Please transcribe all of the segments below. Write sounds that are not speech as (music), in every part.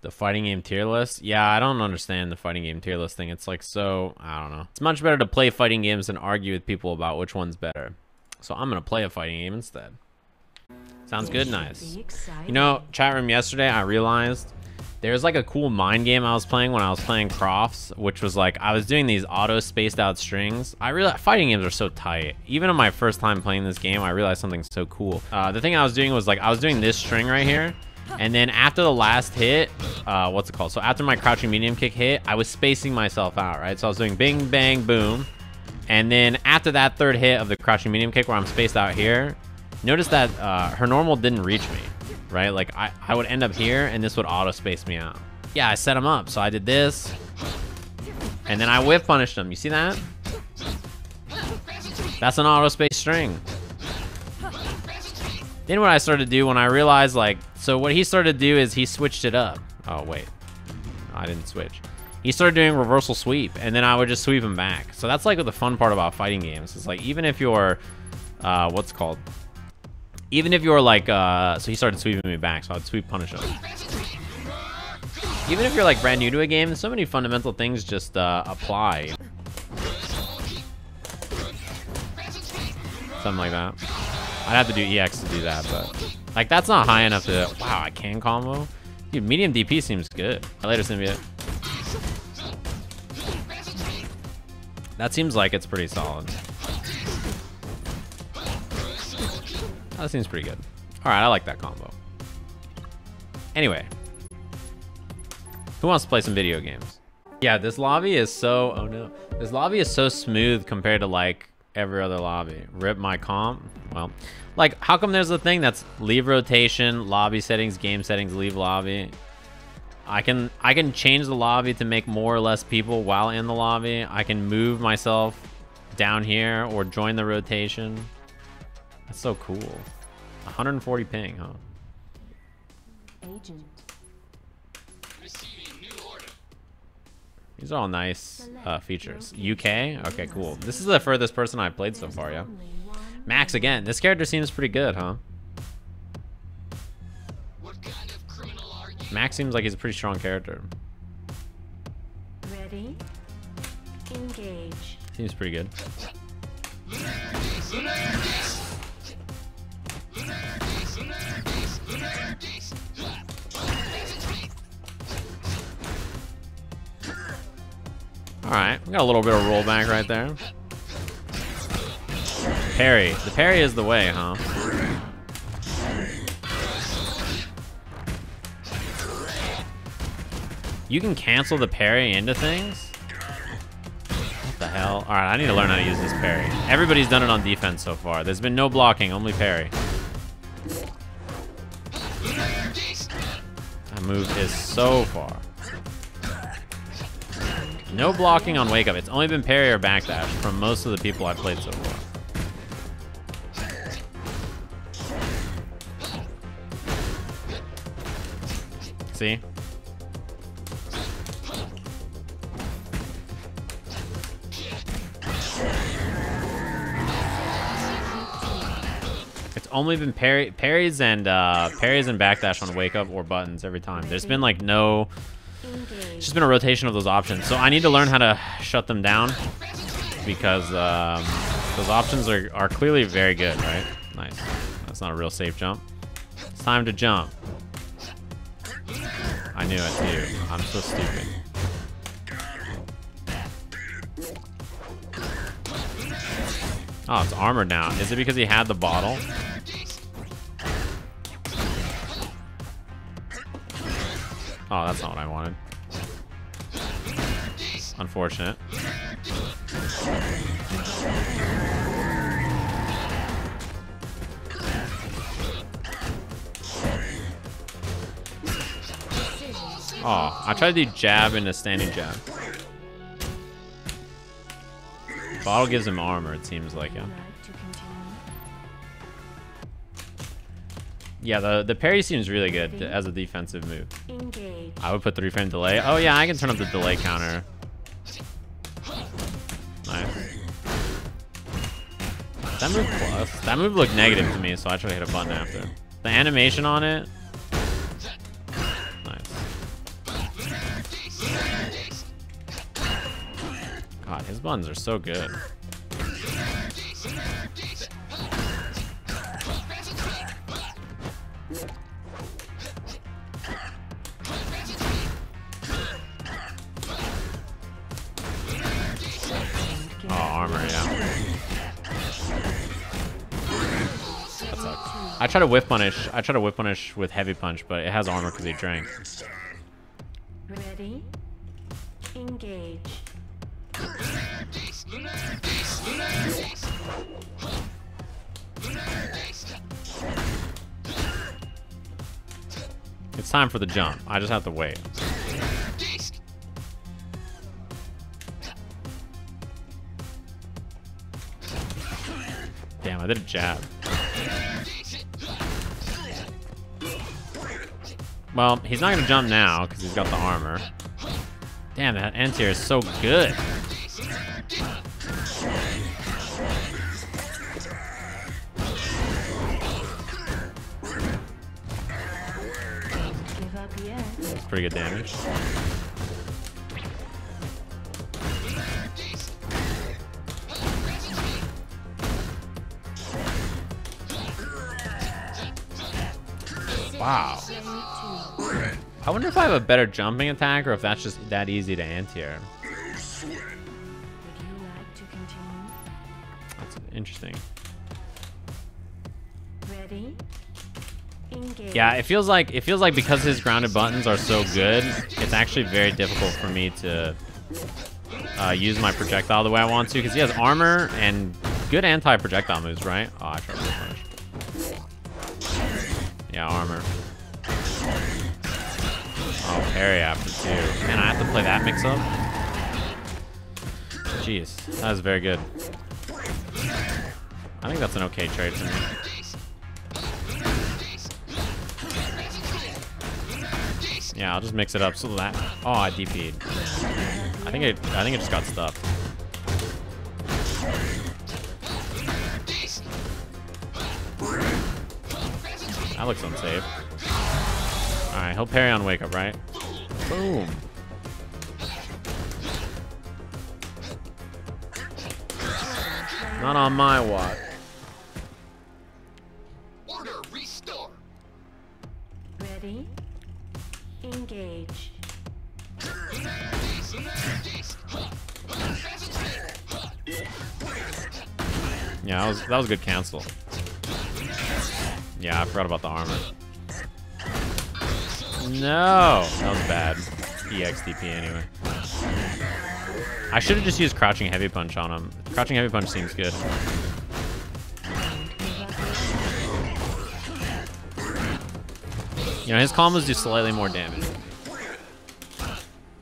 The fighting game tier list? Yeah, I don't understand the fighting game tier list thing. It's like so, I don't know. It's much better to play fighting games than argue with people about which one's better. So I'm going to play a fighting game instead. Sounds good, nice. You know, chat room yesterday, I realized there's like a cool mind game I was playing when I was playing Crofts, which was like I was doing these auto spaced out strings. I realized fighting games are so tight. Even on my first time playing this game, I realized something so cool. Uh, the thing I was doing was like I was doing this string right here. And then after the last hit, uh, what's it called? So after my crouching medium kick hit, I was spacing myself out, right? So I was doing bing, bang, boom. And then after that third hit of the crouching medium kick where I'm spaced out here, notice that uh, her normal didn't reach me, right? Like I, I would end up here and this would auto space me out. Yeah, I set him up. So I did this and then I whiff punished him. You see that? That's an auto space string. Then what I started to do when I realized like, so what he started to do is he switched it up. Oh, wait. I didn't switch. He started doing reversal sweep, and then I would just sweep him back. So that's like the fun part about fighting games. It's like, even if you're, uh, what's called? Even if you're like, uh, so he started sweeping me back, so I'd sweep punish him. Even if you're like brand new to a game, so many fundamental things just uh, apply. Something like that. I'd have to do EX to do that, but like that's not high enough to. Wow, I can combo. Dude, medium DP seems good. I later, symbiote. That seems like it's pretty solid. That seems pretty good. All right, I like that combo. Anyway, who wants to play some video games? Yeah, this lobby is so. Oh no, this lobby is so smooth compared to like every other lobby. Rip my comp. Well, like, how come there's a thing that's leave rotation, lobby settings, game settings, leave lobby? I can I can change the lobby to make more or less people while in the lobby. I can move myself down here or join the rotation. That's so cool. 140 ping, huh? Agent. These are all nice uh, features. UK? Okay, cool. This is the furthest person I've played so far, yeah. Maxx again. This character seems pretty good, huh? Maxx seems like he's a pretty strong character. Ready? Engage. Seems pretty good. Alright, we got a little bit of rollback right there. Parry. The parry is the way, huh? You can cancel the parry into things? What the hell? Alright, I need to learn how to use this parry. Everybody's done it on defense so far. There's been no blocking, only parry. That move is so far. No blocking on Wake Up. It's only been parry or backdash from most of the people I've played so far. See? It's only been parry, parries and uh, parries and backdash on wake up or buttons every time. There's been like no it's just been a rotation of those options. So I need to learn how to shut them down because um, those options are, are clearly very good, right? Nice. That's not a real safe jump. It's time to jump. I knew it too. I'm so stupid. Oh, it's armored now. Is it because he had the bottle? Oh, that's not what I wanted. Unfortunate. Oh, I tried to do jab into standing jab. Bottle gives him armor, it seems like, yeah. Yeah, the, the parry seems really good as a defensive move. I would put three frame delay. Oh yeah, I can turn up the delay counter. Nice. That move plus. That move looked negative to me, so I tried to hit a button after. The animation on it. Buttons are so good. Oh. I try to whiff punish. I try to whiff punish with heavy punch, but it has armor because he drank. Ready? Engage. It's time for the jump. I just have to wait. Damn, I did a jab. Well, he's not gonna jump now because he's got the armor. Damn, that anti-air is so good. Pretty good damage. Wow. I wonder if I have a better jumping attack or if that's just that easy to anti-air. That's interesting. Ready? Engage. Yeah, it feels like it feels like because his grounded buttons are so good, it's actually very difficult for me to uh, use my projectile the way I want to because he has armor and good anti-projectile moves, right? Oh, I tried to punish. Yeah, armor. Oh, parry after two. Man, I have to play that mix-up. Jeez, that was very good. I think that's an okay trade for me. Yeah, I'll just mix it up so that. Oh, I DP'd. I think it. I think it just got stuffed. That looks unsafe. All right, he'll parry on wake up, right? Boom. Not on my watch. Order restore. Ready? Engage. Yeah, that was that was a good cancel. Yeah, I forgot about the armor. No, that was bad. EXDP anyway. I should have just used crouching heavy punch on him. Crouching heavy punch seems good. You know, his combos do slightly more damage.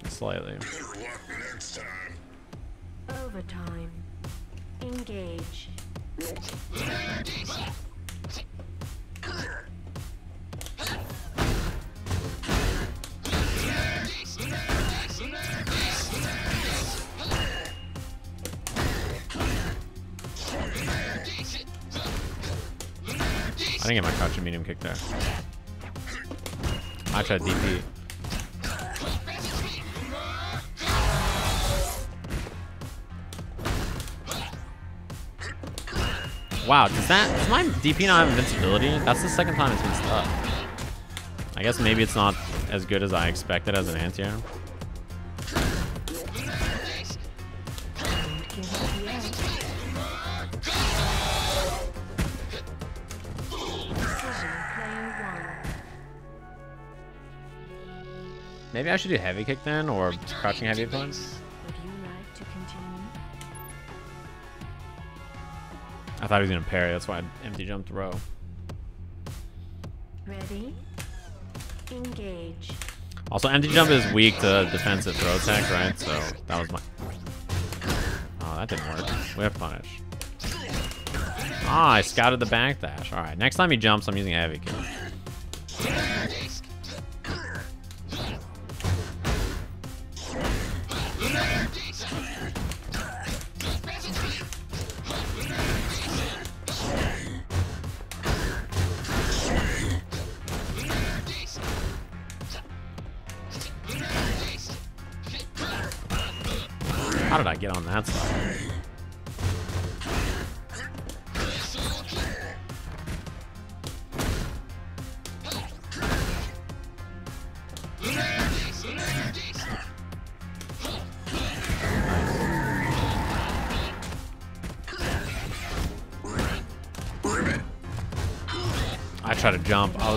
Slightly. Overtime. Engage. I didn't get my crouching medium kick there. I tried DP. Wow, does that does my DP not have invincibility? That's the second time it's been stuck. I guess maybe it's not as good as I expected as an anti-air. Maybe I should do heavy kick then, or crouching heavy punch. Would you like to continue? I thought he was gonna parry, that's why I empty jumped row. Ready? Engage. Also, empty jump is weak to defensive throw attack, right? So that was my. Oh, that didn't work. We have punish. Ah, I scouted the backdash. All right, next time he jumps, I'm using heavy kick.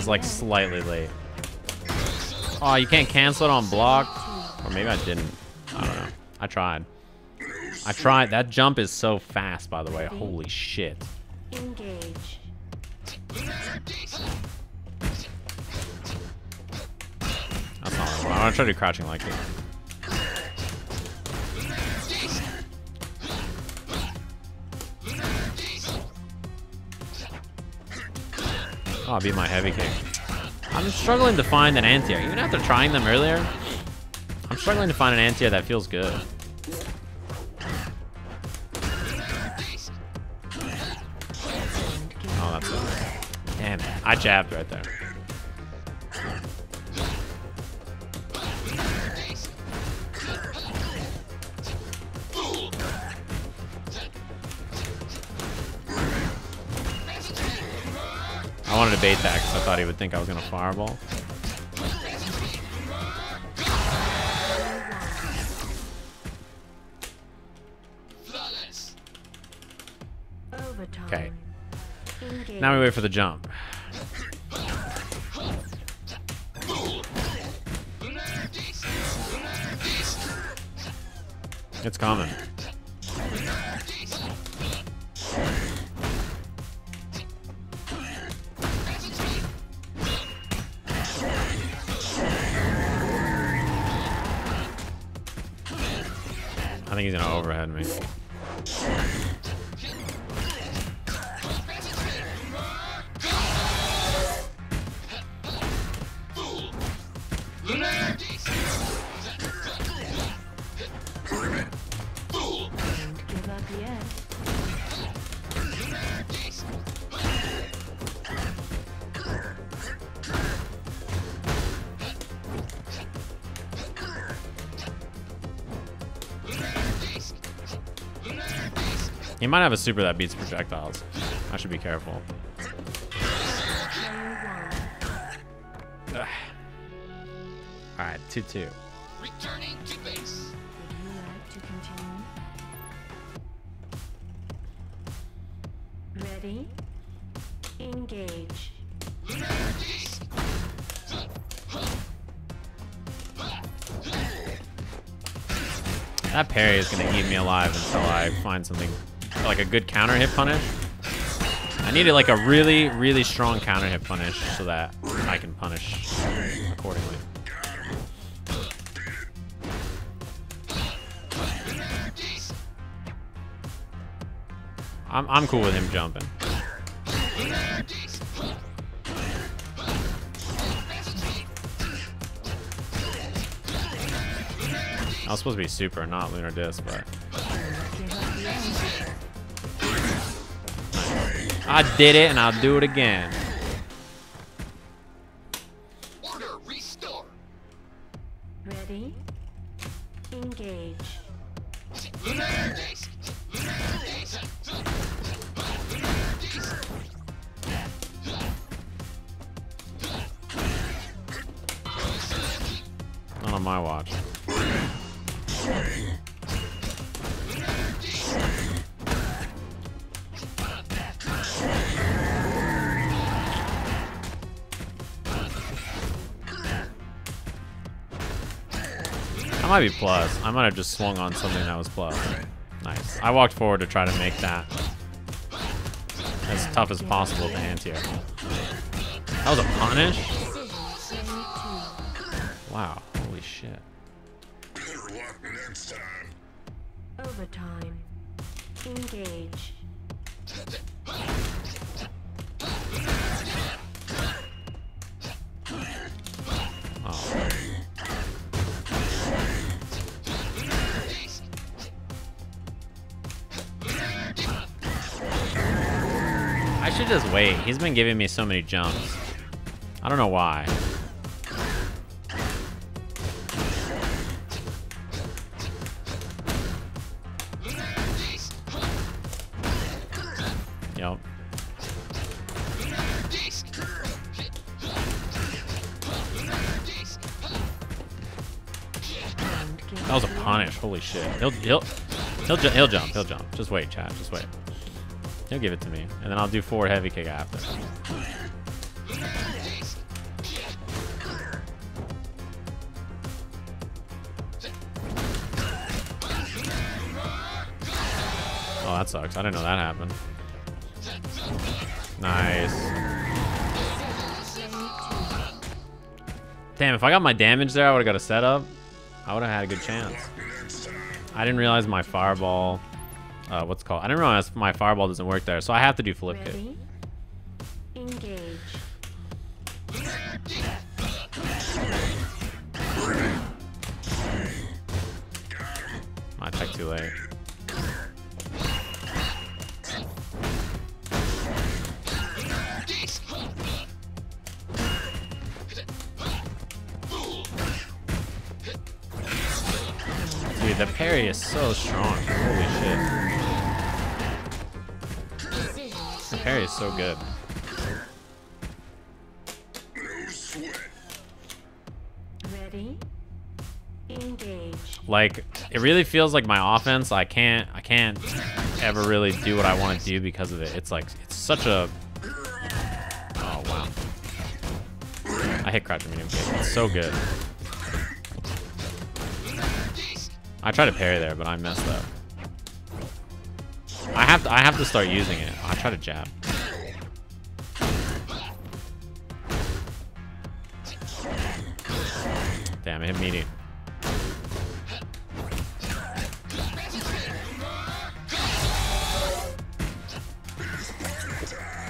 Like slightly late. Oh, you can't cancel it on block? Or maybe I didn't. I don't know. I tried. I tried. That jump is so fast, by the way. Holy shit. Engage. That's not what I want. I want to try to do crouching like it. Oh, I beat my heavy kick. I'm struggling to find an anti-air. Even after trying them earlier, I'm struggling to find an anti-air that feels good. Oh, that's. Damn it. I jabbed right there. Wanted to bait that because I thought he would think I was going to fireball. Okay. Now we wait for the jump. It's coming. Might have a super that beats projectiles. I should be careful. Alright, 2 2. Returning to base. Would you like to continue? Ready? Engage. That parry is gonna eat me alive until I find something like a good counter hit punish. I needed like a really, really strong counter hit punish so that I can punish accordingly. I'm, I'm cool with him jumping. I was supposed to be super, not lunar disc, but I did it and I'll do it again. Might be plus. I might have just swung on something that was plus. Nice. I walked forward to try to make that as tough as possible to anti-air. That was a punish? should just wait. He's been giving me so many jumps. I don't know why. That was a punish. Holy shit. He'll he'll he'll he'll jump. He'll jump. Just wait, Chad. Just wait. He'll give it to me, and then I'll do forward heavy kick after. Oh, that sucks. I didn't know that happened. Nice. Damn, if I got my damage there, I would have got a setup. I would have had a good chance. I didn't realize my fireball, I didn't realize my fireball doesn't work there, so I have to do flip kick. So good. No sweat. Ready? Engage. Like, it really feels like my offense. I can't, I can't ever really do what I want to do because of it. It's like, it's such a. Oh wow. I hit crouch medium kick. It's so good. I tried to parry there, but I messed up. I have to, I have to start using it. I try to jab. Damn, it hit medium.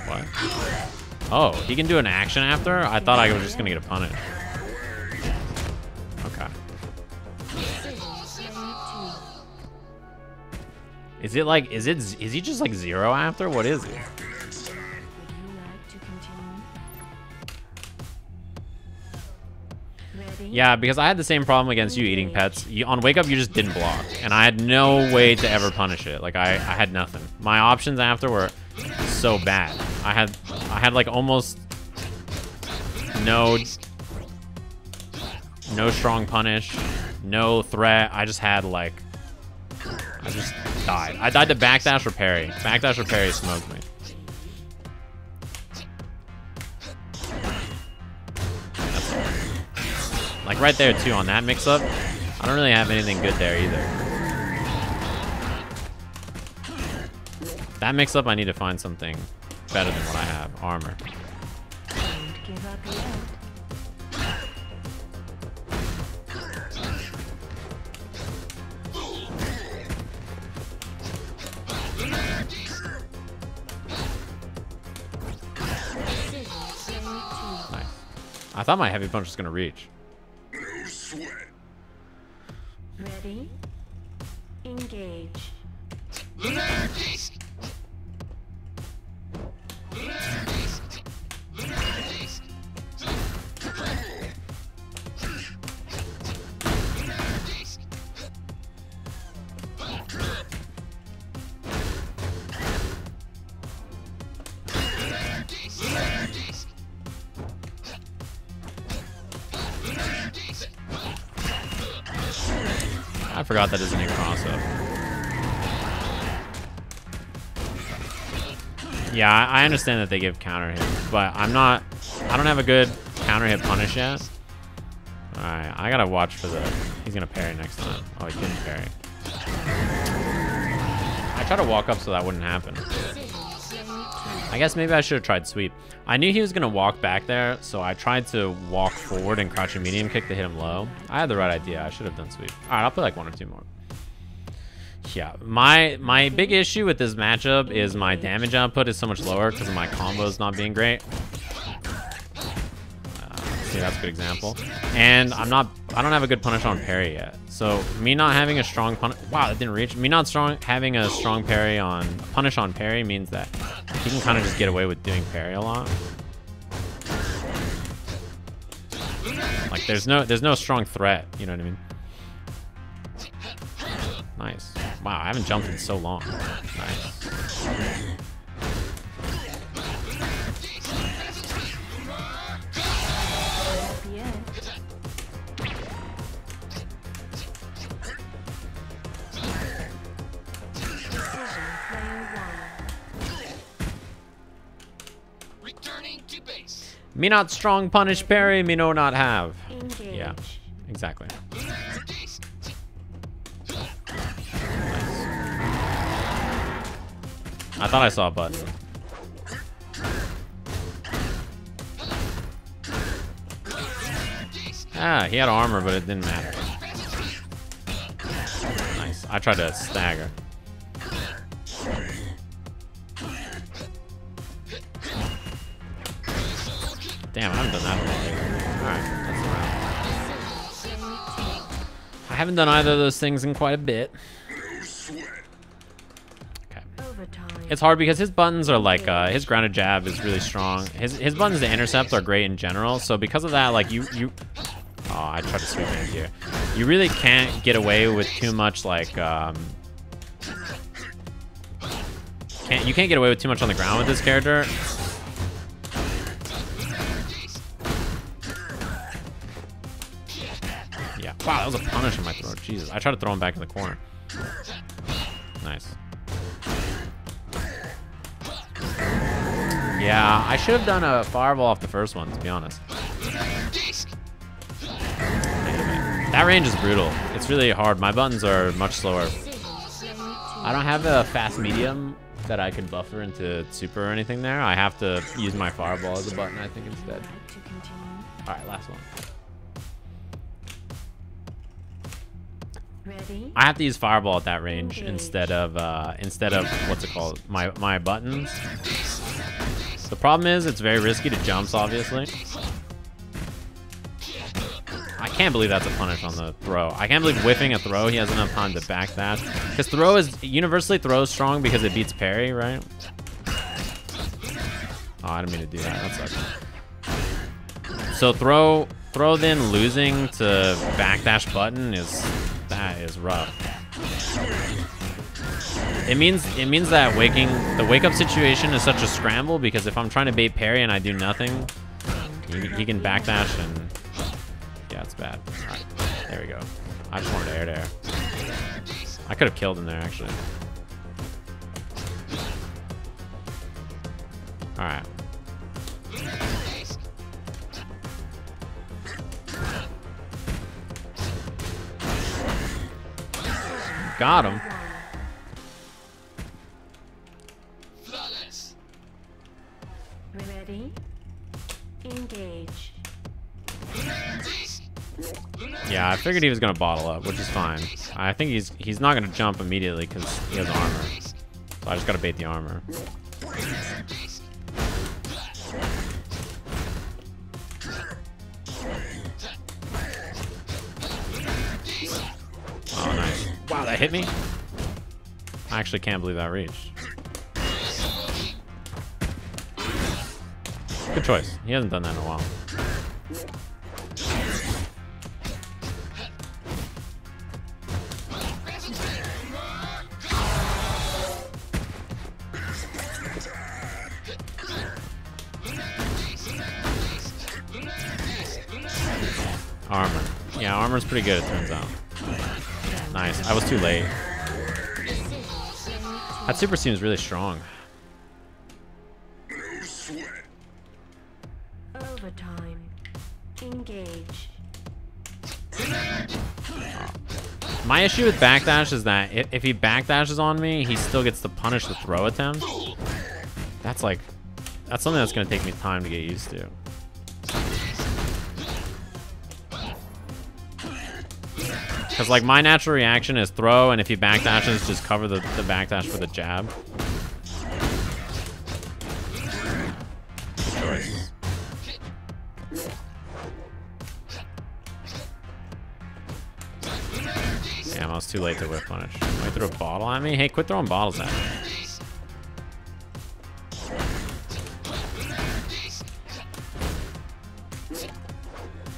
What? Oh, he can do an action after? I thought I was just gonna get a punish. Okay. Is it like, is it, is he just like zero after? What is it? Yeah, because I had the same problem against you eating pets. You, on wake up, you just didn't block, and I had no way to ever punish it. Like I, I had nothing. My options after were so bad. I had, I had like almost no, no strong punish, no threat. I just had like, I just died. I died to backdash or parry. Backdash or parry smoked me. Like right there too on that mix up. I don't really have anything good there either. That mix up I need to find something better than what I have. Armor. I thought my heavy punch was gonna reach. Sweat. Ready? Engage. I forgot that isn't a cross up. Yeah, I understand that they give counter hit, but I'm not. I don't have a good counter hit punish yet. All right, I gotta watch for the. He's gonna parry next time. Oh, he didn't parry. I tried to walk up so that wouldn't happen. I guess maybe I should have tried sweep. I knew he was gonna walk back there, so I tried to walk forward and crouch a medium kick to hit him low. I had the right idea. I should have done sweep. All right, I'll play like one or two more. Yeah, my my big issue with this matchup is my damage output is so much lower because of my combos not being great. That's a good example. And I'm not, I don't have a good punish on parry yet. So me not having a strong punish, wow, that didn't reach. Me not strong having a strong parry on punish on parry means that he can kind of just get away with doing parry a lot. Like there's no, there's no strong threat. You know what I mean? Nice. Wow, I haven't jumped in so long. Nice. Me not strong punish parry, me no not have. Engage. Yeah, exactly. I thought I saw a button. Ah, he had armor, but it didn't matter. Nice. I tried to stagger. Damn, I haven't done that. I haven't done either of those things in quite a bit. Okay. It's hard because his buttons are like uh, his grounded jab is really strong. His his buttons to intercept are great in general. So because of that, like you you, oh I tried to sweep in here. You really can't get away with too much like um. Can't you can't get away with too much on the ground with this character. Wow, that was a punish in my throat. Jesus, I tried to throw him back in the corner. Nice. Yeah, I should have done a fireball off the first one, to be honest. That range is brutal. It's really hard. My buttons are much slower. I don't have a fast medium that I can buffer into super or anything there. I have to use my fireball as a button, I think, instead. All right, last one. Ready? I have to use fireball at that range Engage. instead of uh, instead of what's it called? My my buttons. The problem is it's very risky to jumps, obviously. I can't believe that's a punish on the throw. I can't believe whiffing a throw. He has enough time to back backdash. Because throw is universally throw is strong because it beats parry, right? Oh, I didn't mean to do that. That sucks. So throw throw then losing to backdash button is that is rough. It means it means that waking the wake up situation is such a scramble because if I'm trying to bait parry and I do nothing, he, he can backdash and yeah, it's bad. There we go. I just wanted air to air. I could have killed him there actually. All right. Got him. Ready? Engage. Yeah, I figured he was gonna bottle up, which is fine. I think he's he's not gonna jump immediately because he has armor. So I just gotta bait the armor. That hit me? I actually can't believe that reached. Good choice. He hasn't done that in a while. Armor. Yeah, armor's pretty good, it turns out. Nice. I was too late. That super seems really strong. Overtime. Engage. My issue with backdash is that if he backdashes on me, he still gets to punish the throw attempt. That's like, that's something that's gonna take me time to get used to. Because like my natural reaction is throw, and if he backdashes, just cover the, the backdash for the jab. Damn, I was too late to whiff punish. Wait, threw a bottle at me? Hey, quit throwing bottles at me.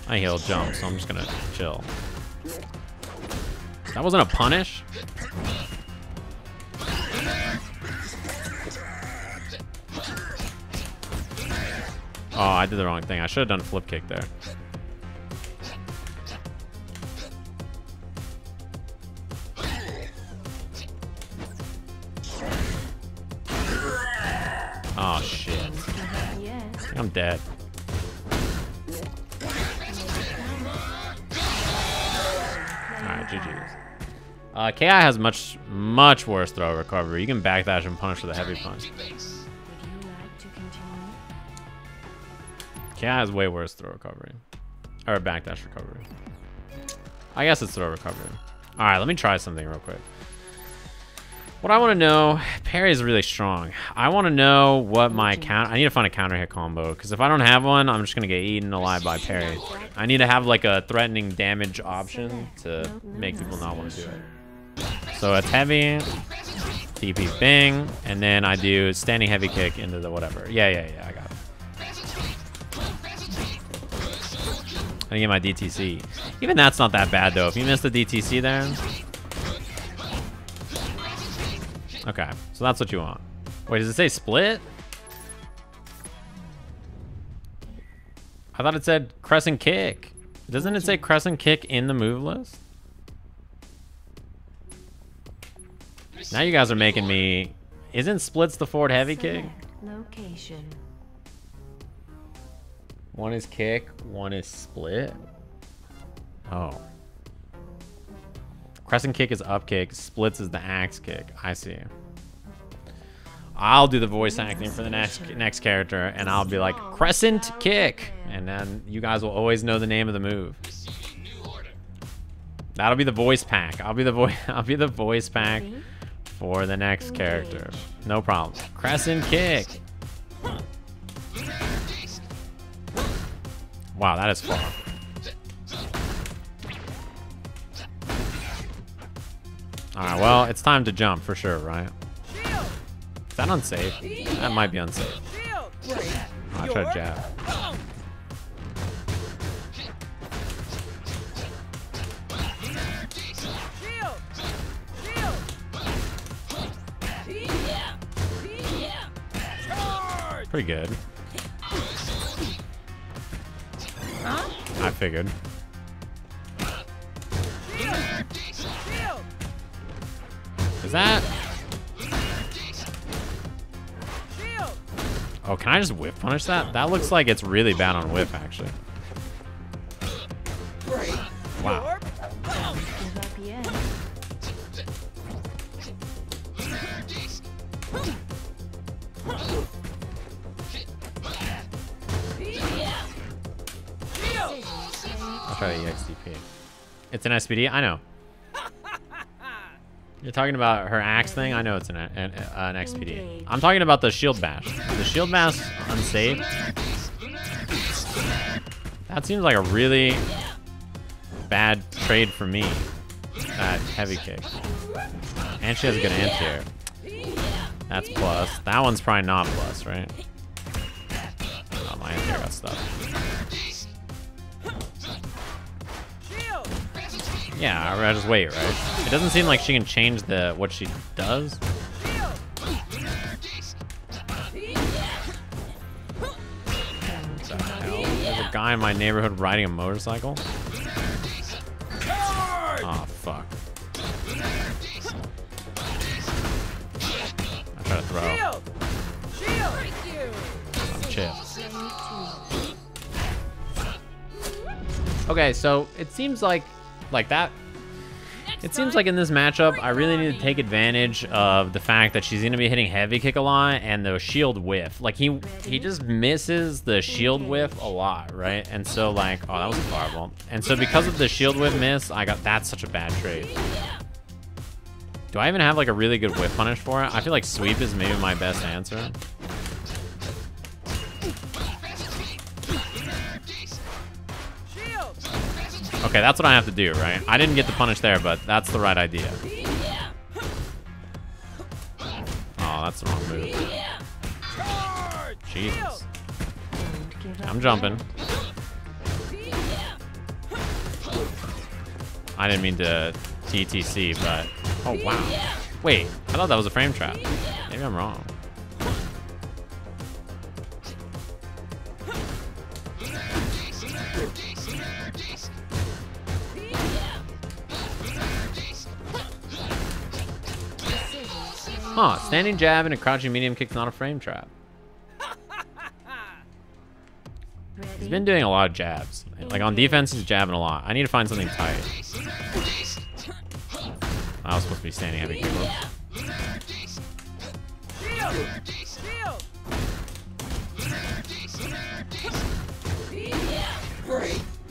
I heal jump, so I'm just gonna chill. That wasn't a punish? Oh, I did the wrong thing. I should have done a flip kick there. Oh shit. I'm dead. GG's. Uh, KI has much, much worse throw recovery. You can backdash and punish with a heavy punch. Would you like to continue? KI has way worse throw recovery. Or backdash recovery. I guess it's throw recovery. Alright, let me try something real quick. What I want to know, parry is really strong. I want to know what my count. I need to find a counter hit combo because if I don't have one, I'm just gonna get eaten alive by parry. I need to have like a threatening damage option to make people not want to do it. So it's heavy, TP bing, and then I do standing heavy kick into the whatever. Yeah, yeah, yeah, I got it. I get my DTC. Even that's not that bad though. If you miss the DTC there, Okay, so that's what you want. Wait, does it say split? I thought it said crescent kick. Doesn't it say crescent kick in the move list? Now you guys are making me... Isn't splits the forward heavy kick? Location. One is kick, one is split. Oh. Crescent kick is up kick, splits is the axe kick. I see. I'll do the voice acting for the next next character, and I'll be like crescent kick, and then you guys will always know the name of the move. That'll be the voice pack. I'll be the voice. (laughs) I'll be the voice pack for the next character. No problem. Crescent kick. Wow, that is far. Alright, well, it's time to jump for sure, right? Is that unsafe? That might be unsafe. I'll try to jab. Pretty good. I figured. That? Oh, can I just whiff punish that? That looks like it's really bad on whiff, actually. Wow. I'll try the EXTP. It's an SPD? I know. You're talking about her axe thing? I know it's an, an, an XPD. I'm talking about the shield bash. The shield bash unsafe. That seems like a really bad trade for me. That heavy kick. And she has a good anti-air. That's plus. That one's probably not plus, right? Oh, my anti-air got stuck. Yeah, I just wait, right? It doesn't seem like she can change the what she does. There's a guy in my neighborhood riding a motorcycle. Oh fuck! I try to throw. I'm chip. Okay, so it seems like like that. It seems like in this matchup, I really need to take advantage of the fact that she's going to be hitting heavy kick a lot and the shield whiff. Like, he he just misses the shield whiff a lot, right? And so, like, oh, that was a fireball. And so because of the shield whiff miss, I got, that's such a bad trade. Do I even have, like, a really good whiff punish for it? I feel like sweep is maybe my best answer. Okay, that's what I have to do, right? I didn't get the punish there, but that's the right idea. Oh, that's the wrong move. Jesus. I'm jumping. I didn't mean to TTC, but... Oh, wow. Wait, I thought that was a frame trap. Maybe I'm wrong. Huh, standing jab and a crouching medium kick's not a frame trap. He's been doing a lot of jabs. Like on defense, he's jabbing a lot. I need to find something tight. I was supposed to be standing heavy kickflip.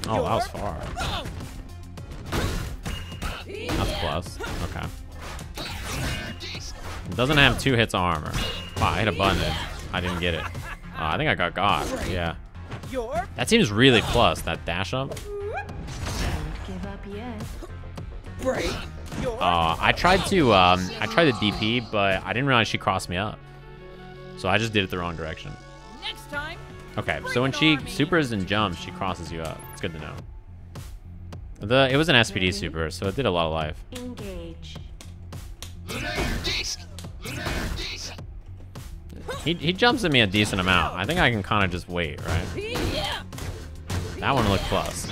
Oh, that was far. That's plus. Okay. It doesn't have two hits of armor. Wow, I hit a button. I didn't get it. Uh, I think I got got. Yeah. That seems really plus, that dash up. Don't give up yet. Uh, I tried to, um, I tried the DP, but I didn't realize she crossed me up. So I just did it the wrong direction. Okay, so when she supers and jumps, she crosses you up. It's good to know. The It was an SPD super, so it did a lot of life. Engage. He, he jumps at me a decent amount. I think I can kind of just wait, right? That one looked plus.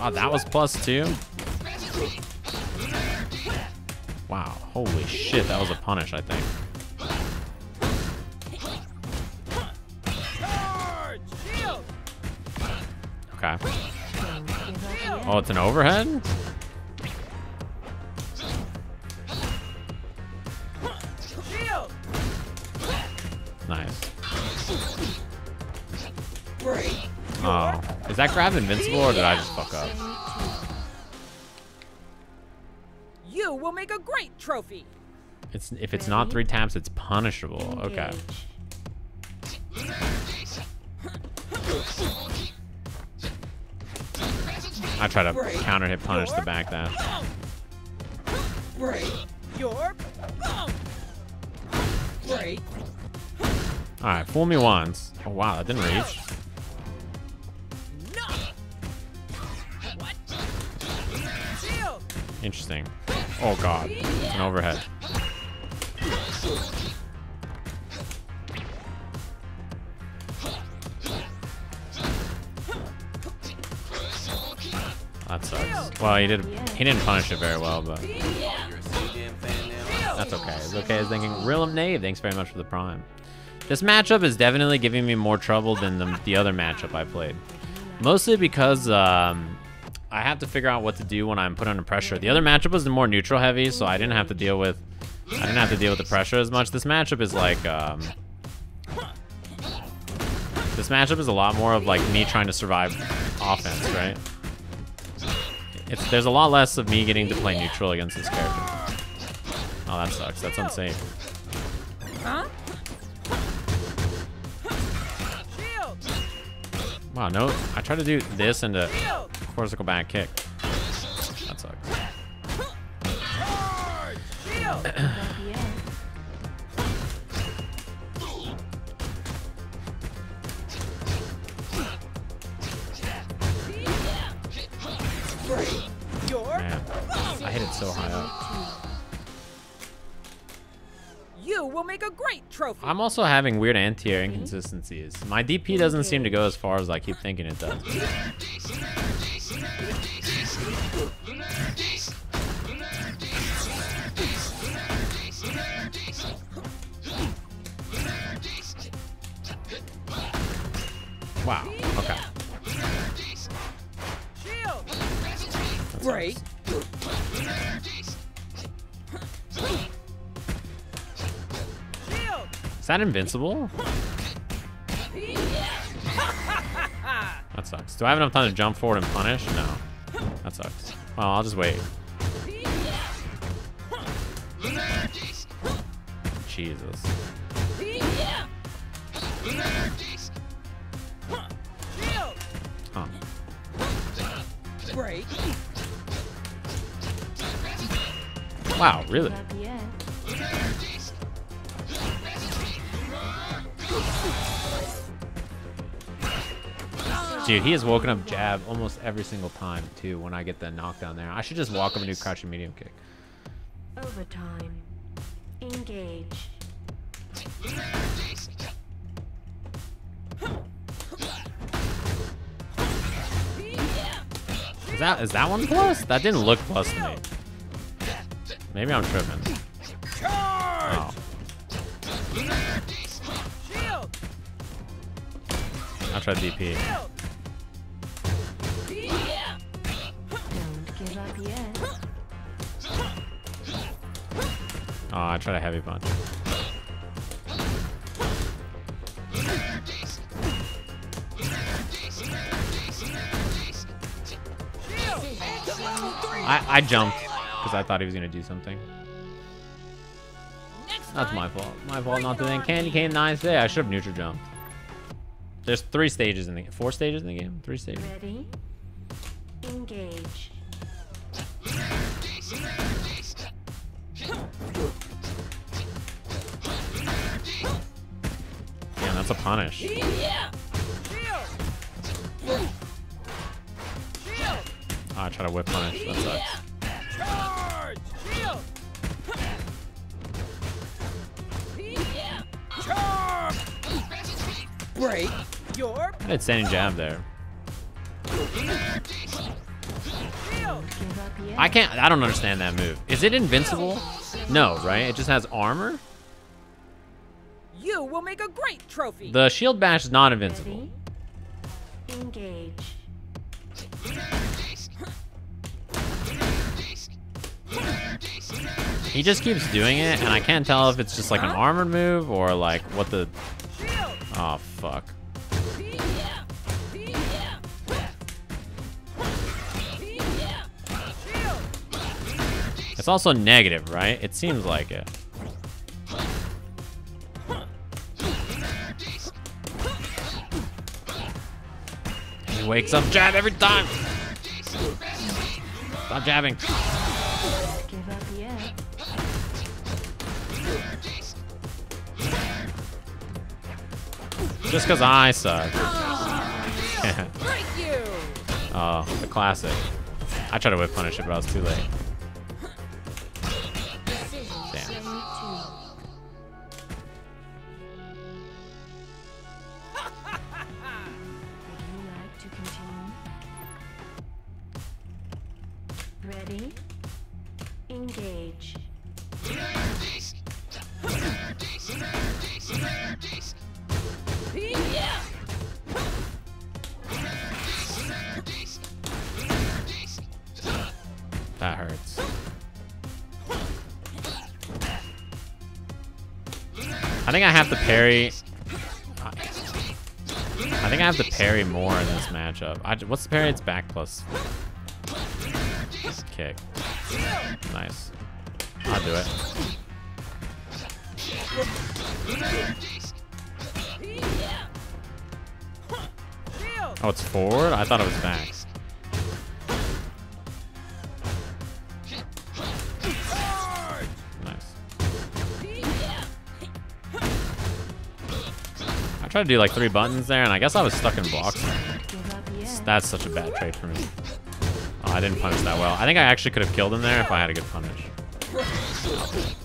Oh, that was plus too? Wow, holy shit, that was a punish, I think. Okay. Oh, it's an overhead? That grab invincible or did I just fuck up? You will make a great trophy. It's if it's not three taps, it's punishable. Okay. I try to counter hit punish the back dash. Your All right, fool me once. Oh wow, that didn't reach. Interesting. Oh god, it's an overhead. That sucks. Well, he did. He didn't punish it very well, but that's okay. It's okay. I was thinking, Realm Knave, thanks very much for the prime. This matchup is definitely giving me more trouble than the, the other matchup I played. Mostly because um, I have to figure out what to do when I'm put under pressure. The other matchup was more neutral heavy, so I didn't have to deal with I didn't have to deal with the pressure as much. This matchup is like um, this matchup is a lot more of like me trying to survive offense, right? It's there's a lot less of me getting to play neutral against this character. Oh, that sucks. That's unsafe. Huh? Wow, no. I tried to do this and cortical back kick. That sucks. Charge! Shield! Give up yet. Your Man, I hit it so high up. you will make a great trophy. I'm also having weird anti-air inconsistencies. My DP doesn't seem to go as far as I keep thinking it does. Wow. Okay. Shield! Break. Is that invincible? Do I have enough time to jump forward and punish? No. That sucks. Well, I'll just wait. Jesus. Huh. Wow, really? Dude, he has woken up jab almost every single time, too, when I get the knockdown there. I should just walk him and do crouching medium kick. Overtime. Engage. Is that is that one plus? That didn't look plus to me. Maybe I'm tripping. Charge! Oh, Shield! I tried DP. Oh, I tried a heavy punch. I, I jumped because I thought he was gonna do something. That's my fault. My fault not doing candy cane nice day. I should have neutral jumped. There's three stages in the game. four stages in the game. Three stages. Ready? Engage. That's a punish. Yeah. Oh, I try to whiff punish. That sucks. Break. Your I did standing jab there. shield. Give up yet? I can't. I don't understand that move. Is it invincible? No, right? It just has armor. You will make a great trophy. The shield bash is not invincible. Ready? Engage. He just keeps doing it, and I can't tell if it's just like an armored move or like what the. Oh fuck. It's also negative, right? It seems like it. Wakes up jab every time. Stop jabbing. Give up yet? Just because I suck. (laughs) Oh, the classic. I tried to whiff punish it, but I was too late. I think I have to parry. I think I have to parry more in this matchup. I, what's the parry? It's back plus kick. Nice. I'll do it. Oh, it's forward? I thought it was back. Tried to do like three buttons there, and I guess I was stuck in blocks. Give up yet? That's such a bad trade for me. Oh, I didn't punish that well. I think I actually could have killed him there if I had a good punish. Decision.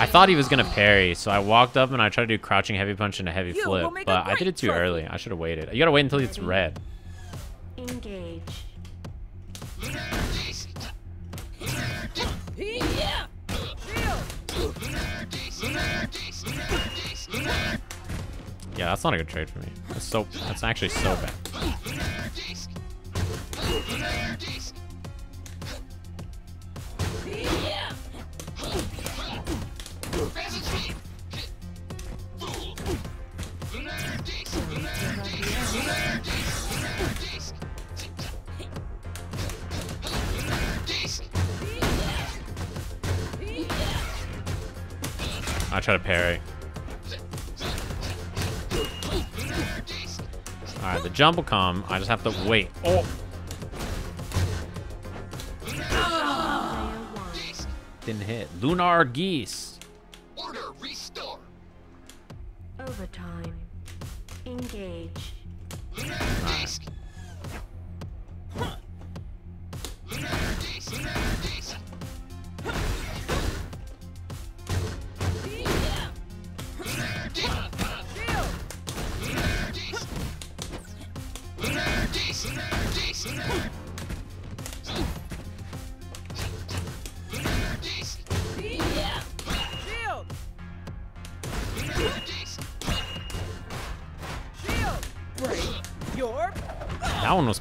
I thought he was gonna parry, so I walked up and I tried to do crouching heavy punch and a heavy flip, will make a but I did it too early. I should have waited. You gotta wait until it's red. Engage. That's not a good trade for me. That's so. That's actually so bad. I try to parry. All right, the jump will come. I just have to wait. Oh, didn't hit. Lunar geese.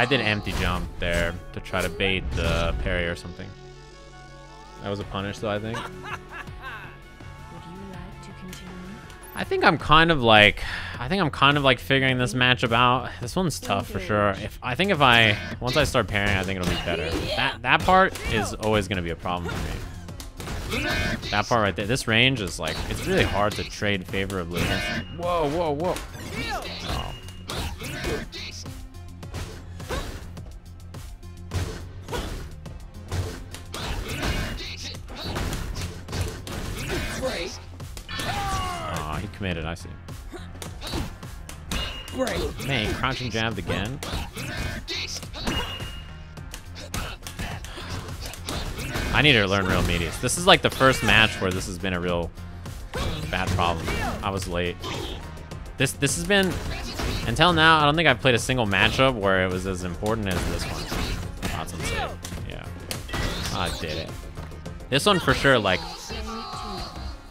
I, I did empty jump there to try to bait the parry or something. That was a punish though, I think. (laughs) Would you like to continue? I think I'm kind of like, I think I'm kind of like figuring this matchup out. This one's tough for sure. If I think if I, once I start parrying, I think it'll be better. That that part is always gonna be a problem for me. That part right there. This range is like, it's really hard to trade favorably. Whoa, whoa, whoa. He jabbed again. I need to learn real medias. This is like the first match where this has been a real bad problem. I was late. This this has been until now. I don't think I've played a single matchup where it was as important as this one. Unsafe. Yeah, I did it. This one for sure. Like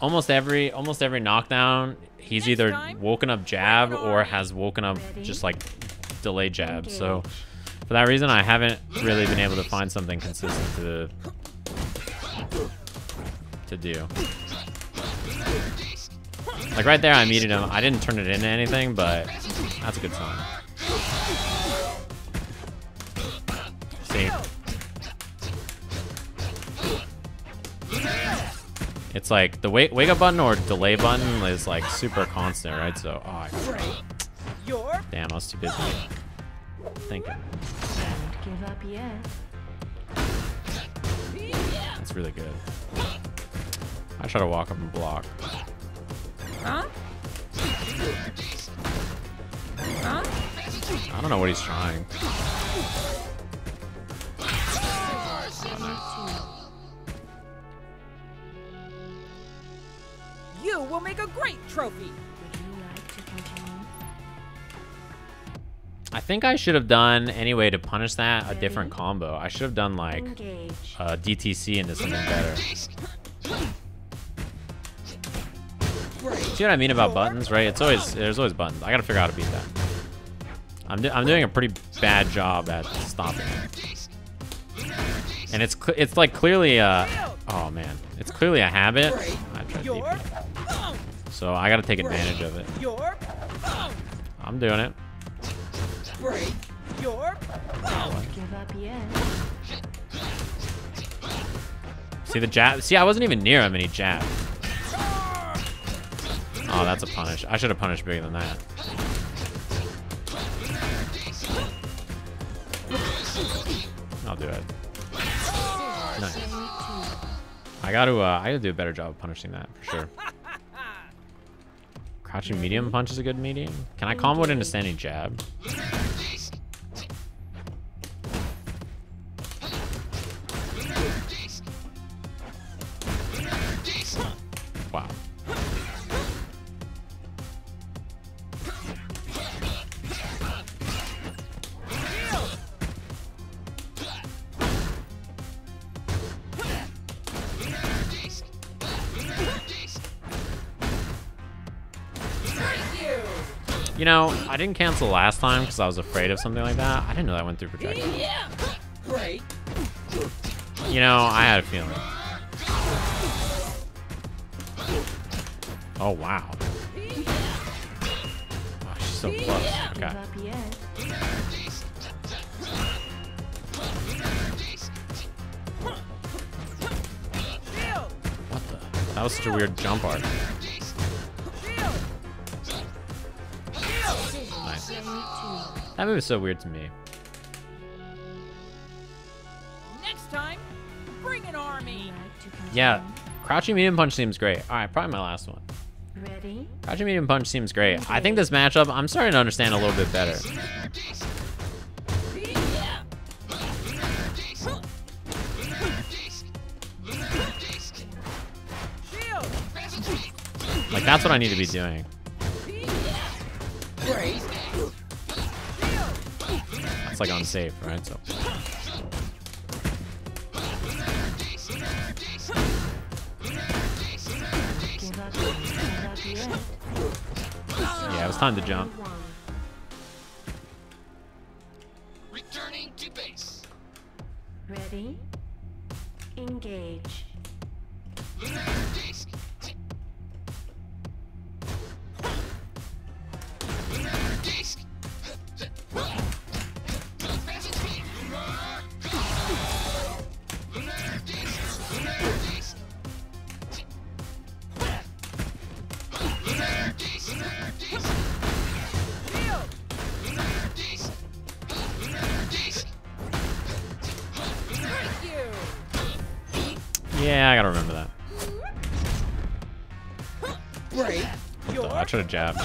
almost every almost every knockdown, he's either woken up jab or has woken up just like delay jab. So for that reason, I haven't really been able to find something consistent to to do. Like right there, I muted him. I didn't turn it into anything, but that's a good sign. See. It's like the wake, wake up button or delay button is like super constant, right? So, oh, I, damn, I was too busy thinking. Don't give up yet. That's really good. I try to walk up and block. huh? Huh? I don't know what he's trying. You will make a great trophy. Would you like to continue? I think I should have done anyway to punish that a different combo. I should have done like Engage. uh, DTC into something better. Great. See what I mean about buttons, right? It's always there's always buttons. I gotta figure out how to beat that. I'm do I'm doing a pretty bad job at stopping it, and it's cl it's like clearly uh oh man, it's clearly a habit. I tried You're DP. boom. so I gotta take advantage of it. I'm doing it. Great. You're boom. Don't give up yet. See the jab? See, I wasn't even near him and he jabbed. Oh, that's a punish. I should have punished bigger than that. I'll do it. Nice. I got to. Uh, I got to do a better job of punishing that for sure. (laughs) Crouching medium punch is a good medium. Can I combo it into standing jab? You know, I didn't cancel last time because I was afraid of something like that. I didn't know that went through projectile. Yeah. Great. You know, I had a feeling. Oh, wow. Oh, she's so close. Okay. What the? That was such a weird jump art. That move is so weird to me. Next time, bring an army. Like to continue? Yeah, crouching medium punch seems great. All right, probably my last one. Ready? Crouching medium punch seems great. I think this matchup, I'm starting to understand a little bit better. Like, that's what I need to be doing. it's like unsafe, right? So. Yeah, it was time to jump. Yeah, I gotta remember that. Break I should have jabbed.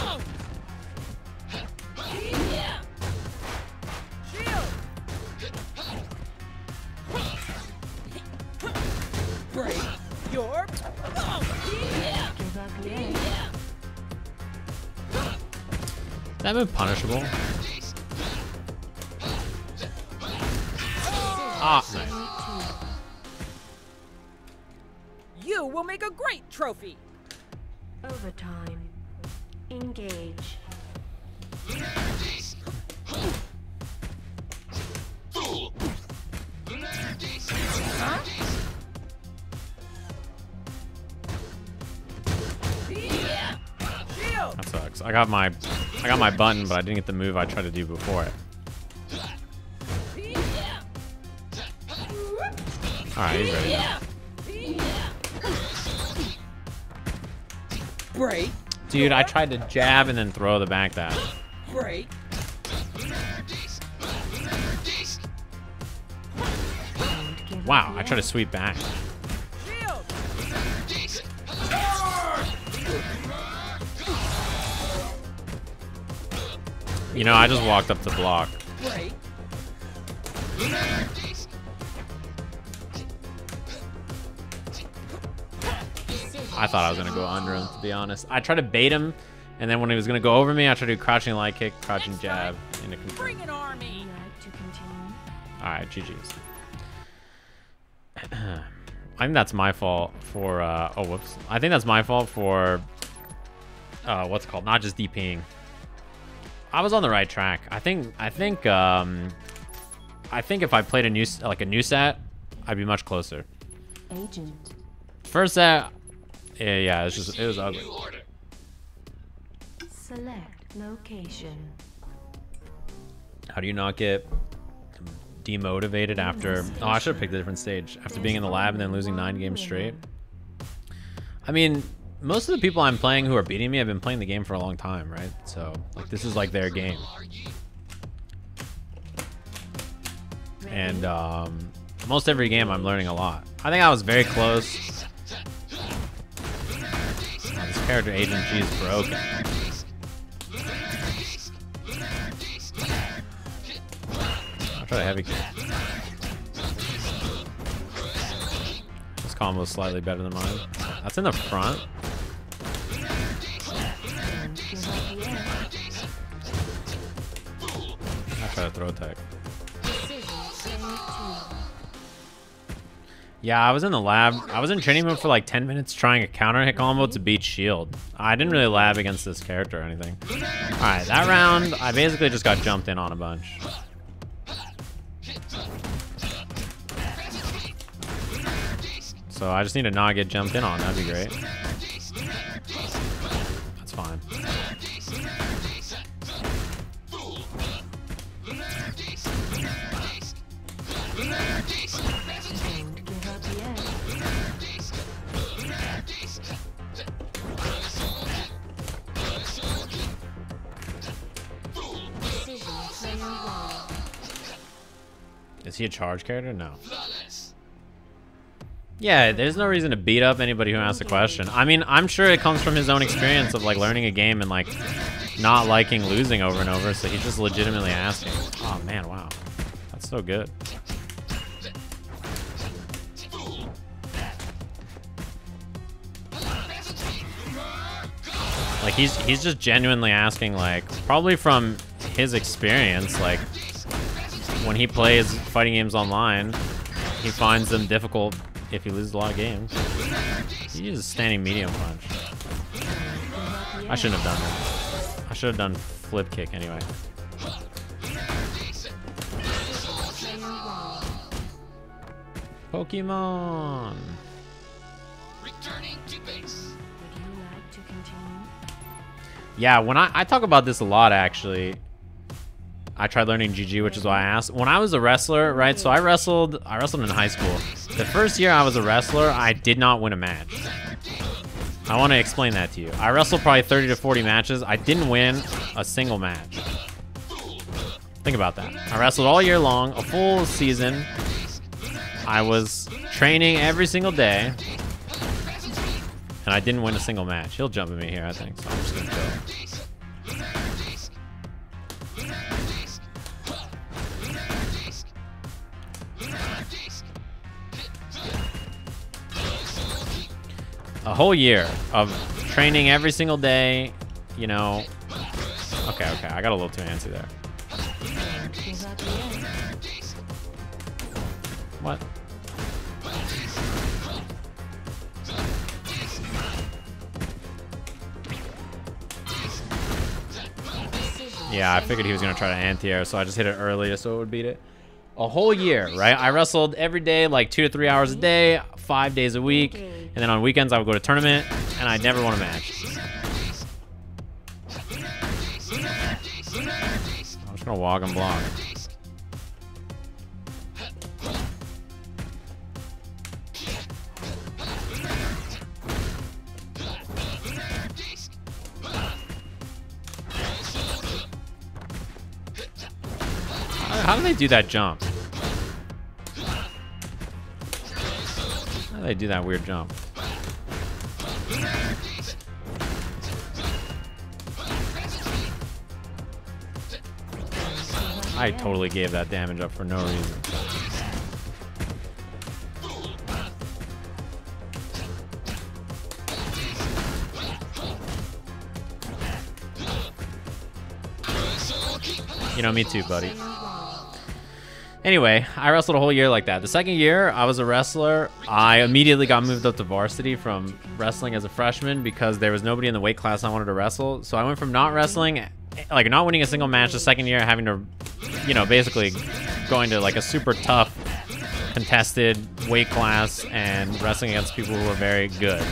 Break your Give up yet. That move punishable. Ah, nice. Got my I got my button, but I didn't get the move I tried to do before it. Alright, he's ready now. Break, Dude, I tried to jab and then throw the back dash. break, Lunar disc. Lunar disc. Don't give Wow, I tried to sweep back. You know, I just walked up the block. Break, Lunar disc. I thought I was gonna go under him, to be honest. I tried to bait him, and then when he was gonna go over me, I tried to do crouching light kick, crouching jab, into confirm. bring an army! Like to continue? Alright, GG's. (clears throat) I think that's my fault for, uh, oh, whoops. I think that's my fault for, uh, what's it called? Not just DPing. I was on the right track. I think, I think, um, I think if I played a new, like a new set, I'd be much closer. Agent. First set, yeah, yeah, it was just, it was ugly. Select location. How do you not get demotivated after? Oh, I should have picked a different stage. After being in the lab and then losing nine games straight. I mean, most of the people I'm playing who are beating me have been playing the game for a long time, right? So, like, this is like their game. And um, most every game, I'm learning a lot. I think I was very close. Oh, this character Agent G is broken. I'll try to heavy kick. This combo is slightly better than mine. That's in the front. Try to throw save. Yeah, I was in the lab. I was in training mode for like 10 minutes trying a counter hit combo to beat shield. I didn't really lab against this character or anything. Alright, that round, I basically just got jumped in on a bunch. So I just need to not get jumped in on. That'd be great. Is he a charge character? No. Yeah, there's no reason to beat up anybody who asks a question. I mean, I'm sure it comes from his own experience of like learning a game and like not liking losing over and over, so he's just legitimately asking. Oh man, wow. That's so good. Like he's he's just genuinely asking like probably from his experience like when he plays fighting games online, he finds them difficult if he loses a lot of games. He uses standing medium punch. I shouldn't have done that. I should have done flip kick anyway. Pokemon. Yeah, when I, I talk about this a lot actually. I tried learning GG, which is why I asked. When I was a wrestler, right? So I wrestled I wrestled in high school. The first year I was a wrestler, I did not win a match. I want to explain that to you. I wrestled probably 30 to 40 matches. I didn't win a single match. Think about that. I wrestled all year long, a full season. I was training every single day. And I didn't win a single match. He'll jump at me here, I think. So I'm just gonna chill. A whole year of training every single day, you know. Okay, okay, I got a little too antsy there. What? Yeah, I figured he was gonna try to anti-air, so I just hit it earlier so it would beat it. A whole year, right? I wrestled every day, like two to three hours a day, five days a week, and then on weekends I would go to tournament, and I never won a match. I'm just gonna walk and block. They do that jump? How do they do that weird jump? I totally gave that damage up for no reason. You know, me too, buddy. Anyway, I wrestled a whole year like that. The second year I was a wrestler, I immediately got moved up to varsity from wrestling as a freshman because there was nobody in the weight class I wanted to wrestle. So I went from not wrestling, like not winning a single match the second year, having to, you know, basically going to like a super tough contested weight class and wrestling against people who were very good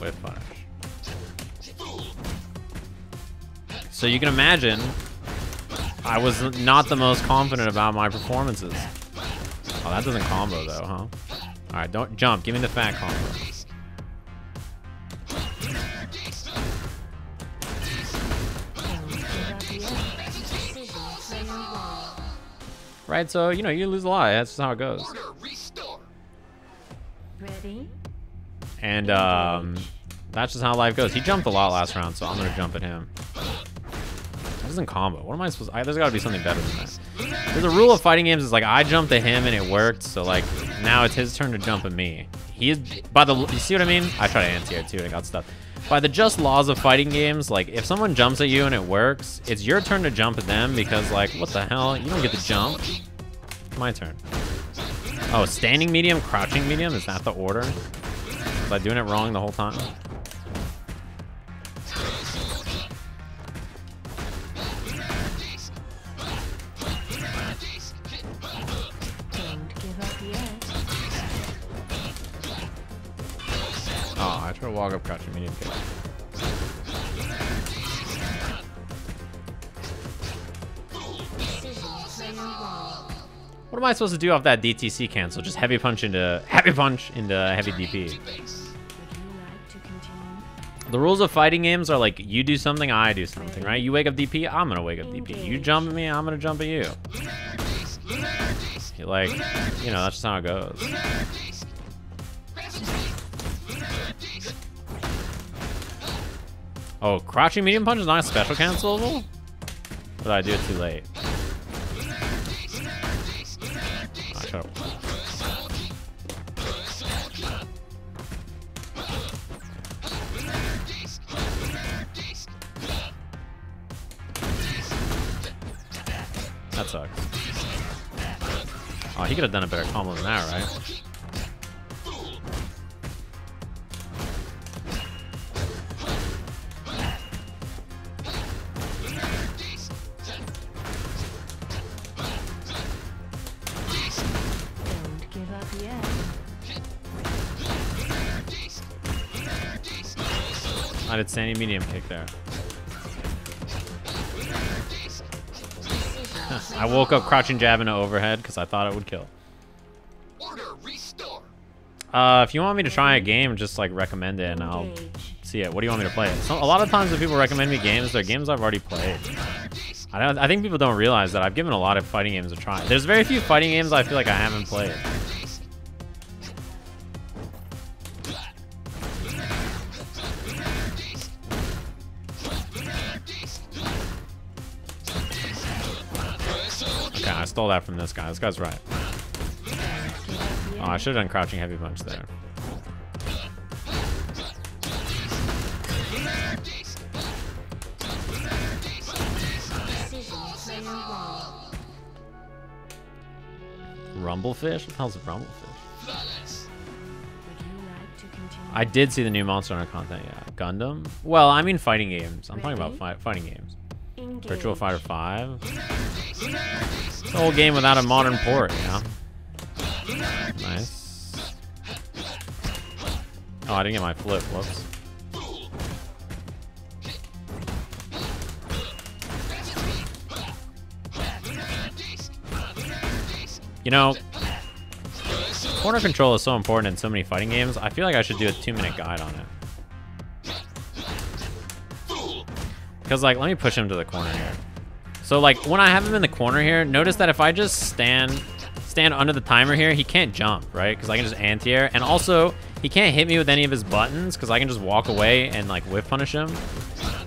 with punish. So you can imagine I was not the most confident about my performances. Oh, that doesn't combo though, huh? All right, don't jump. Give me the fat combo. Right, so you know you lose a lot. That's just how it goes. Ready? And um, that's just how life goes. He jumped a lot last round, so I'm gonna jump at him. Doesn't combo. What am I supposed? I, there's got to be something better than that. There's a rule of fighting games is like I jumped at him and it worked, so like now it's his turn to jump at me. He is by the you see what I mean? I try to anti-air too and I got stuff. By the just laws of fighting games, like if someone jumps at you and it works, it's your turn to jump at them because like what the hell? You don't get to jump. My turn. Oh, standing medium, crouching medium? Is that the order? Was I doing it wrong the whole time? To walk up. What am I supposed to do off that DTC cancel? Just heavy punch into heavy punch into heavy DP. The rules of fighting games are like you do something, I do something, right? You wake up DP, I'm gonna wake up DP. You jump at me, I'm gonna jump at you. Like, you know, that's just how it goes. Oh, crouching medium punch is not a special cancelable? But I do it too late? Ah, shut up. That sucks. Oh, he could have done a better combo than that, right? I did standing medium kick there. I woke up crouching jab into overhead because I thought it would kill. Uh, if you want me to try a game, just like recommend it and I'll see it. What do you want me to play? So a lot of times when people recommend me games, they're games I've already played. I don't. I think people don't realize that I've given a lot of fighting games a try. There's very few fighting games I feel like I haven't played. Stole that from this guy. This guy's right. Oh, I should have done crouching heavy punch there. Decision player one. Rumblefish? What the hell's a rumblefish? Flawless. Would you like to continue? I did see the new Monster Hunter content, yeah. Gundam? Well, I mean fighting games. I'm talking about fi fighting games. Engage. Virtual Fighter 5? It's a whole game without a modern port, you know? Nice. Oh, I didn't get my flip. Whoops. You know, corner control is so important in so many fighting games. I feel like I should do a two-minute guide on it. Because, like, let me push him to the corner here. So, like, when I have him in the corner here, notice that if I just stand stand under the timer here, he can't jump, right? Because I can just anti-air. And also, he can't hit me with any of his buttons because I can just walk away and, like, whiff punish him.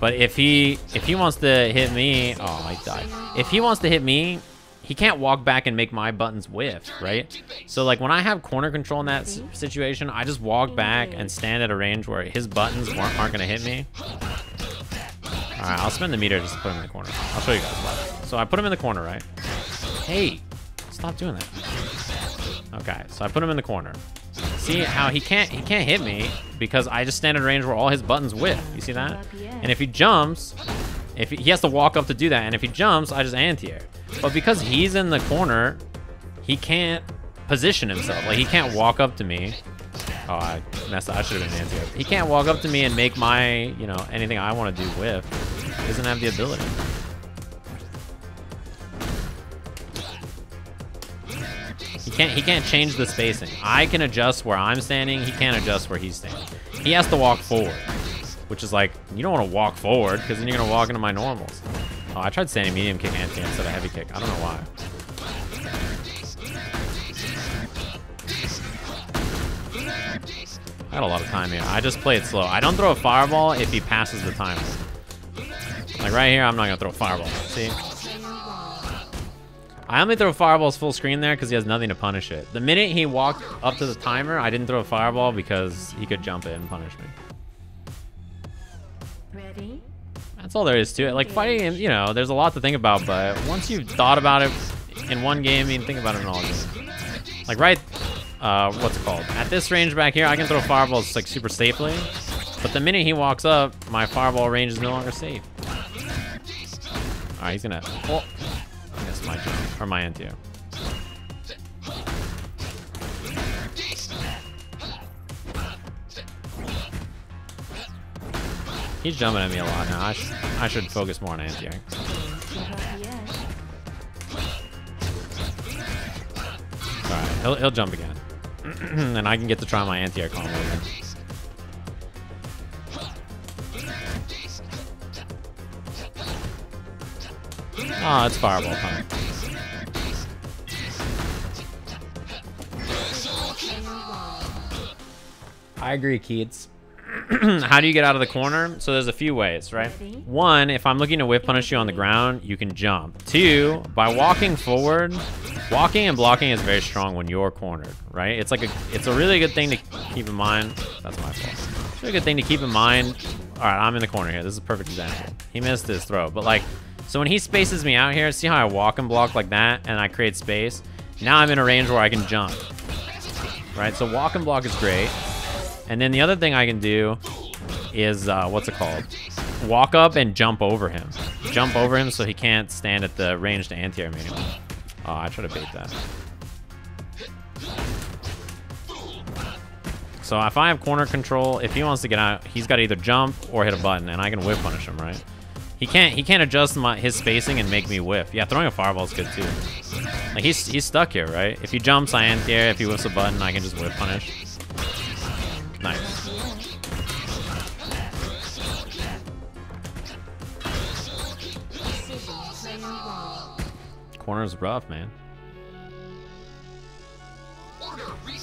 But if he if he wants to hit me... Oh, I died. If he wants to hit me, he can't walk back and make my buttons whiff, right? So, like, when I have corner control in that situation, I just walk back and stand at a range where his buttons aren't, to hit me. Alright, I'll spend the meter just to put him in the corner. I'll show you guys why. So I put him in the corner, right? Hey, stop doing that. Okay, so I put him in the corner. See how he can't he can't hit me because I just stand a range where all his buttons whiff. You see that? And if he jumps, if he, he has to walk up to do that, and if he jumps, I just anti-air. But because he's in the corner, he can't position himself. Like he can't walk up to me. Oh, I messed up. I should have been anti-air. He can't walk up to me and make my, you know, anything I want to do with. He doesn't have the ability. He can't he can't change the spacing. I can adjust where I'm standing, he can't adjust where he's standing. He has to walk forward. Which is like, you don't want to walk forward, because then you're gonna walk into my normals. Oh, I tried standing medium kick anti instead of heavy kick. I don't know why. I got a lot of time here. I just play it slow. I don't throw a fireball if he passes the timer. Like right here, I'm not gonna throw a fireball. See? I only throw fireballs full screen there because he has nothing to punish it. The minute he walked up to the timer, I didn't throw a fireball because he could jump it and punish me. Ready? That's all there is to it. Like fighting, games, you know, there's a lot to think about, but once you've thought about it in one game, you can think about it in all games. Like right, uh, what's it called? At this range back here, I can throw fireballs like super safely, but the minute he walks up, my fireball range is no longer safe. All right, he's gonna. Oh, I my jump or my anti air. He's jumping at me a lot now. I, sh I should focus more on anti air. Alright, he'll, he'll jump again. (clears throat) and I can get to try my anti-air combo. Oh, ah, it's fireball time. I agree, Keats. (clears throat) How do you get out of the corner? So there's a few ways, right? One, if I'm looking to whiff punish you on the ground, you can jump. Two, by walking forward, walking and blocking is very strong when you're cornered, right? It's like a, it's a really good thing to keep in mind. That's my fault. It's a really good thing to keep in mind. All right, I'm in the corner here. This is a perfect example. He missed his throw, but like, so when he spaces me out here, see how I walk and block like that, and I create space. Now I'm in a range where I can jump, right? So walk and block is great. And then the other thing I can do is, uh, what's it called? Walk up and jump over him. Jump over him so he can't stand at the range to anti-air anymore. Oh, I try to bait that. So So if I have corner control, if he wants to get out, he's got to either jump or hit a button, and I can whiff punish him, right? He can't he can't adjust my his spacing and make me whiff. Yeah, throwing a fireball is good too. Like he's he's stuck here, right? If he jumps, I anti-air. If he whiffs a button, I can just whiff punish. Corner's rough, man.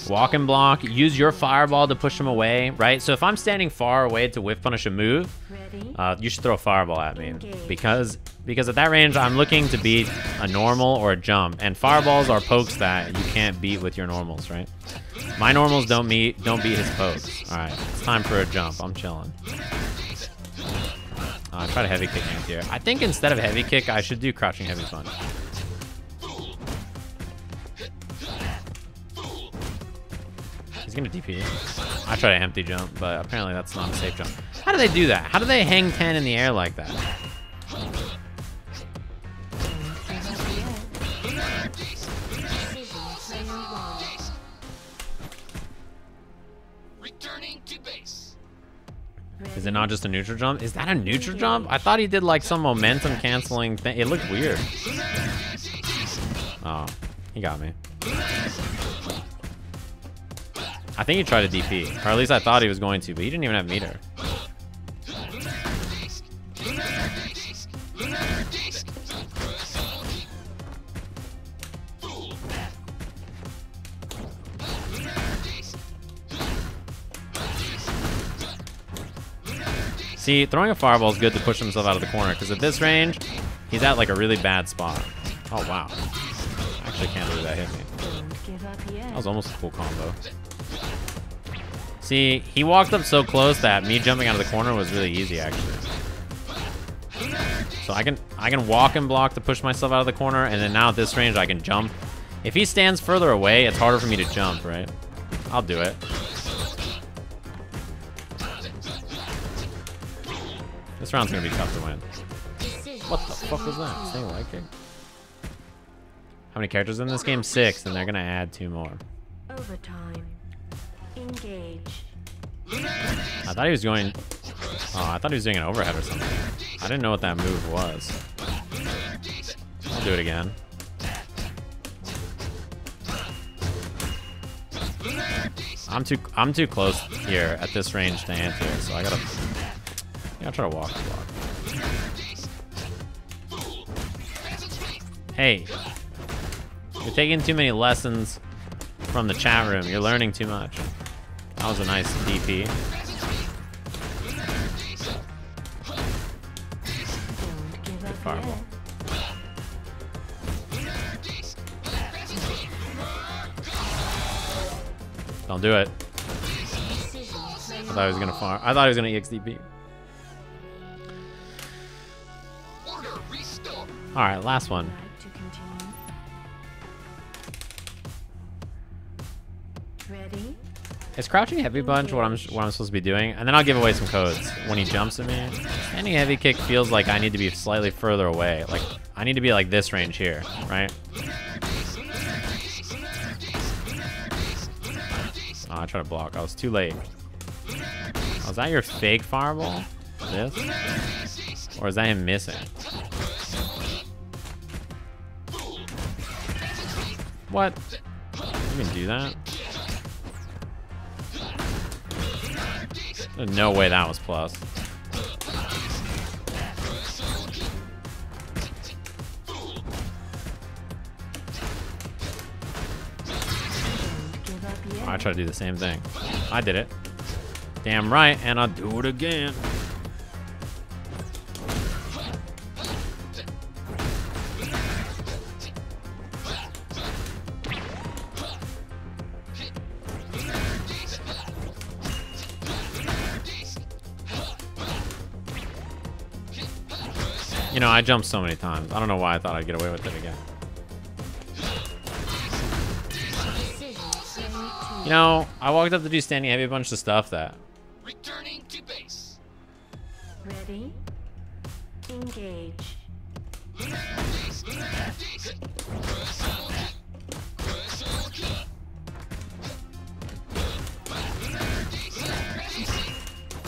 Walk and block. Use your fireball to push him away, right? So if I'm standing far away to whiff punish a move, uh, you should throw a fireball at me because because at that range I'm looking to beat a normal or a jump, and fireballs are pokes that you can't beat with your normals, right? My normals don't meet don't beat his pokes. All right, it's time for a jump. I'm chilling. Uh, I tried a heavy kick here. I think instead of heavy kick, I should do crouching heavy punch. He's gonna DP. I tried an empty jump, but apparently that's not a safe jump. How do they do that? How do they hang 10 in the air like that? To. Is it not just a neutral jump? Is that a neutral jump? I thought he did like some momentum canceling thing. It looked weird. Oh, he got me. I think he tried to DP, or at least I thought he was going to, but he didn't even have meter. See, throwing a fireball is good to push himself out of the corner, because at this range, he's at like a really bad spot. Oh, wow. I actually can't believe that hit me. That was almost a cool combo. See, he walked up so close that me jumping out of the corner was really easy, actually. So I can I can walk and block to push myself out of the corner, and then now at this range I can jump. If he stands further away, it's harder for me to jump, right? I'll do it. This round's gonna be tough to win. What the fuck was that? Stay away kick? How many characters in this game? Six, and they're gonna add two more. Overtime. Engage. I thought he was going. Oh, I thought he was doing an overhead or something. I didn't know what that move was. I'll do it again. I'm too I'm too close here at this range to answer, so I gotta. I'll try to walk block. Hey, you're taking too many lessons from the chat room. You're learning too much. That was a nice DP. Fireball. Don't do it. I thought he was gonna far. I thought he was gonna EXDP. All right, last one. Is crouching heavy punch what I'm what I'm supposed to be doing? And then I'll give away some codes when he jumps at me. Standing heavy kick feels like I need to be slightly further away. Like I need to be like this range here, right? Oh, I tried to block. I was too late. Oh, that your fake fireball? This? Or is that him missing? What? You can do that? There's no way that was plus. I try to do the same thing. I did it. Damn right, and I'll do it again. Know, I jumped so many times. I don't know why I thought I'd get away with it again. Decision player two. You know, I walked up to do standing heavy bunch of stuff that Returning to base. Ready? Engage.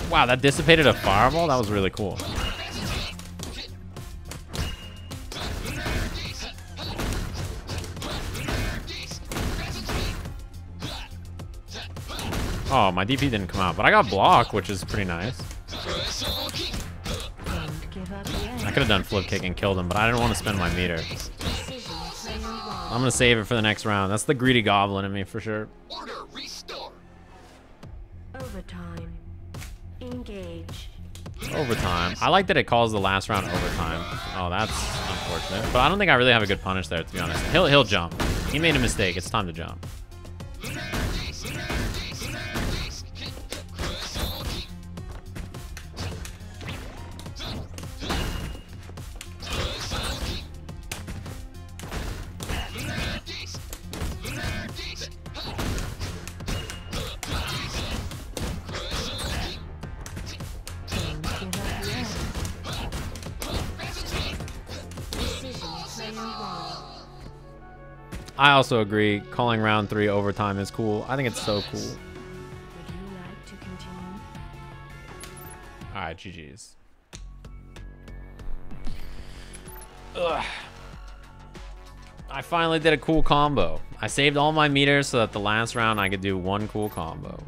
Wow, that dissipated a fireball? That was really cool. Oh, my DP didn't come out, but I got block, which is pretty nice. Don't give up yet. I could have done flip kick and killed him, but I didn't want to spend my meter. Decision player one. I'm gonna save it for the next round. That's the greedy goblin in me for sure. Order restore. Overtime. Engage. Overtime. I like that it calls the last round overtime. Oh, that's unfortunate. But I don't think I really have a good punish there, to be honest. He'll he'll jump. He made a mistake. It's time to jump. Also agree. Calling round three overtime is cool. I think it's so cool. Would you like to continue? All right, GG's. Ugh. I finally did a cool combo. I saved all my meters so that the last round I could do one cool combo.